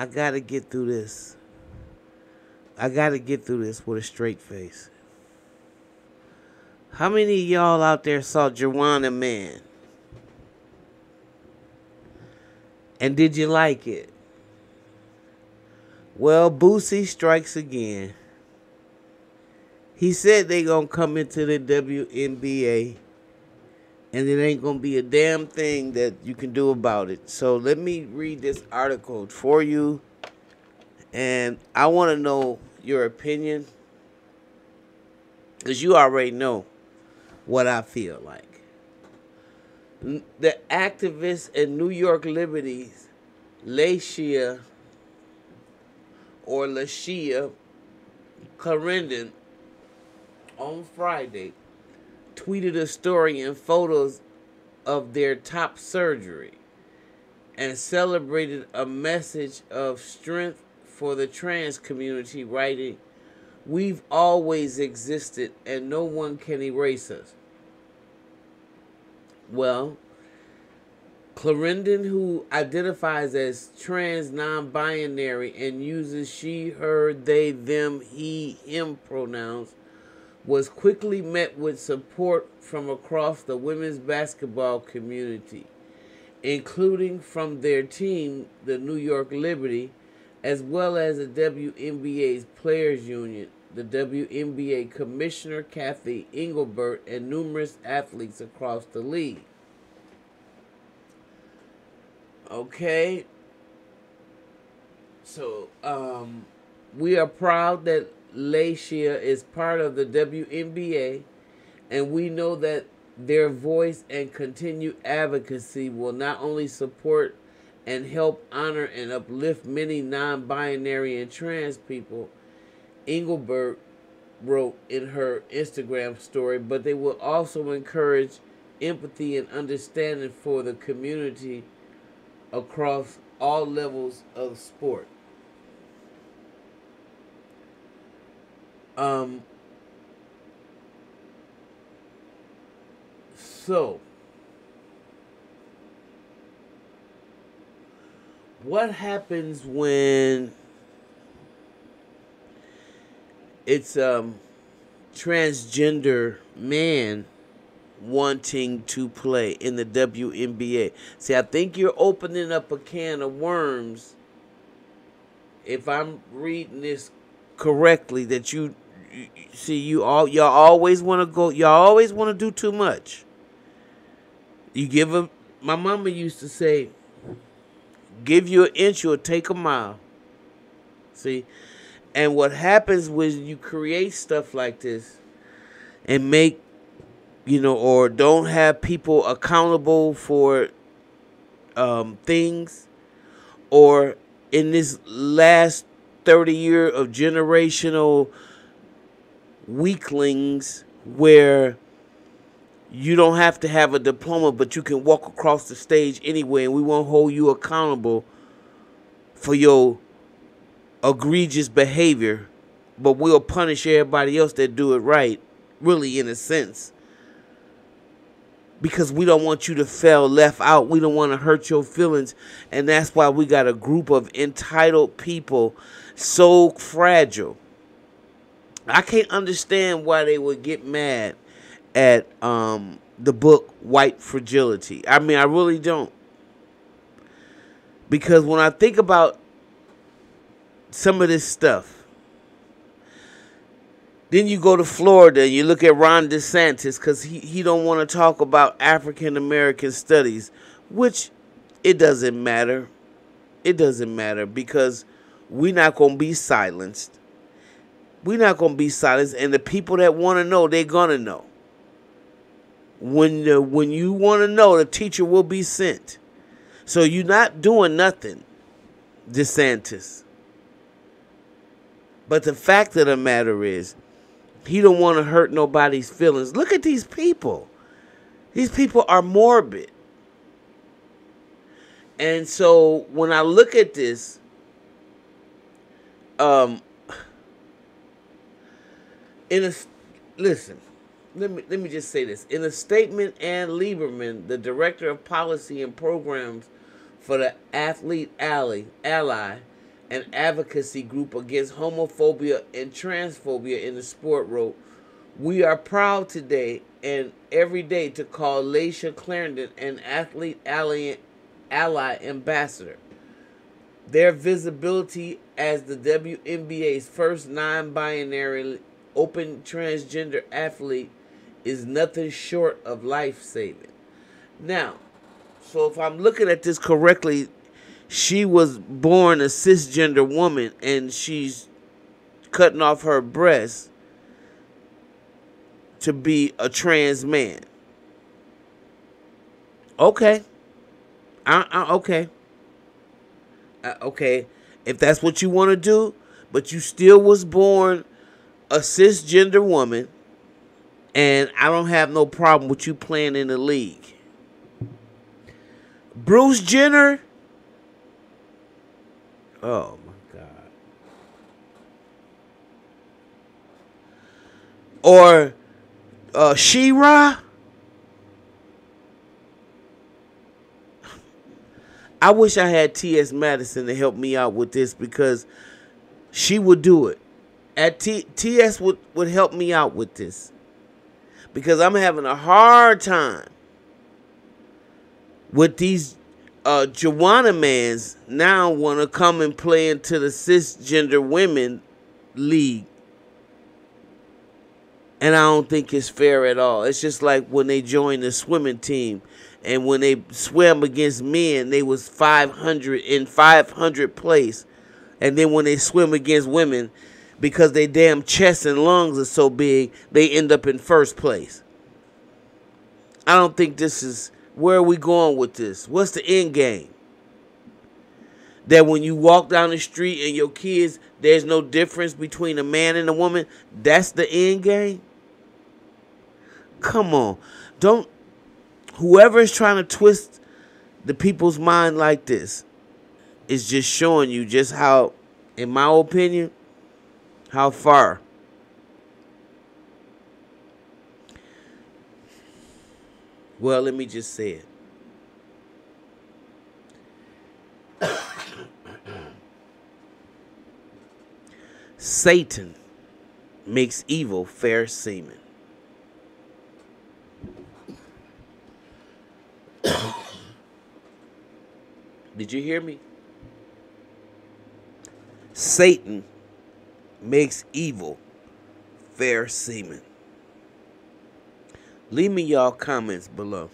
I gotta get through this. I gotta get through this with a straight face. How many of y'all out there saw Juwanna Mann? And did you like it? Well, Boosie strikes again. He said they gonna come into the WNBA and it ain't gonna be a damn thing that you can do about it. So let me read this article for you, and I want to know your opinion, cause you already know what I feel like. The activist in New York Liberties, Layshia or Lashia Clarendon, on Friday tweeted a story and photos of their top surgery and celebrated a message of strength for the trans community, writing, We've always existed and no one can erase us. Well, Clarendon, who identifies as trans non binary and uses she, her, they, them, he, him pronouns, was quickly met with support from across the women's basketball community, including from their team, the New York Liberty, as well as the WNBA's Players Union, the WNBA Commissioner Kathy Engelbert, and numerous athletes across the league. Okay. So, um, we are proud that Layshia is part of the WNBA, and we know that their voice and continued advocacy will not only support and help honor and uplift many non binary and trans people, Engelbert wrote in her Instagram story, but they will also encourage empathy and understanding for the community across all levels of sport. Um, so, what happens when it's um transgender man wanting to play in the WNBA. See, I think you're opening up a can of worms if I'm reading this correctly that you see you all y'all always want to go y'all always want to do too much. You give a my mama used to say give you an inch or take a mile. See and what happens when you create stuff like this and make you know or don't have people accountable for um, things or in this last 30 year of generational weaklings where you don't have to have a diploma, but you can walk across the stage anyway, and we won't hold you accountable for your egregious behavior, but we'll punish everybody else that do it right, really, in a sense. Because we don't want you to fail left out. We don't want to hurt your feelings. And that's why we got a group of entitled people so fragile I can't understand why they would get mad at um, the book White Fragility. I mean, I really don't. Because when I think about some of this stuff, then you go to Florida and you look at Ron DeSantis because he, he don't want to talk about African American studies, which it doesn't matter. It doesn't matter because we're not going to be silenced we're not going to be silenced. And the people that want to know, they're going to know. When, the, when you want to know, the teacher will be sent. So you're not doing nothing, DeSantis. But the fact of the matter is, he don't want to hurt nobody's feelings. Look at these people. These people are morbid. And so when I look at this, um, in a listen, let me let me just say this. In a statement, Anne Lieberman, the director of policy and programs for the Athlete Ally, Ally an advocacy group against homophobia and transphobia in the sport, wrote, We are proud today and every day to call Layshia Clarendon an athlete ally, ally ambassador. Their visibility as the WNBA's first non binary open transgender athlete is nothing short of life saving. Now, so if I'm looking at this correctly, she was born a cisgender woman and she's cutting off her breast to be a trans man. Okay. I, I, okay. Uh, okay. If that's what you want to do, but you still was born a cisgender woman, and I don't have no problem with you playing in the league. Bruce Jenner. Oh my God. Or uh, She-Ra. I wish I had T.S. Madison to help me out with this because she would do it. At T- T.S. would, would help me out with this because I'm having a hard time with these uh, Juwanna Manns now want to come and play into the cisgender women league. And I don't think it's fair at all. It's just like when they joined the swimming team and when they swam against men, they was 500 in 500 place. And then when they swim against women, because they damn chest and lungs are so big, they end up in first place. I don't think this is where are we going with this? What's the end game? That when you walk down the street and your kids, there's no difference between a man and a woman. That's the end game. Come on, don't whoever is trying to twist the people's mind like this is just showing you just how, in my opinion, how far. Well, let me just say it. Satan makes evil fair seeming. Did you hear me? Satan makes evil fair seeming. Leave me y'all comments below.